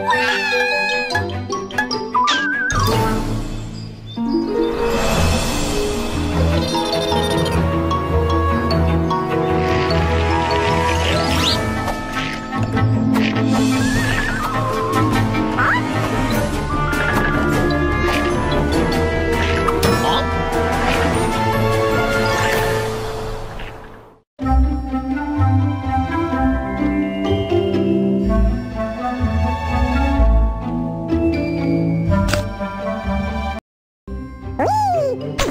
Wow! Woo!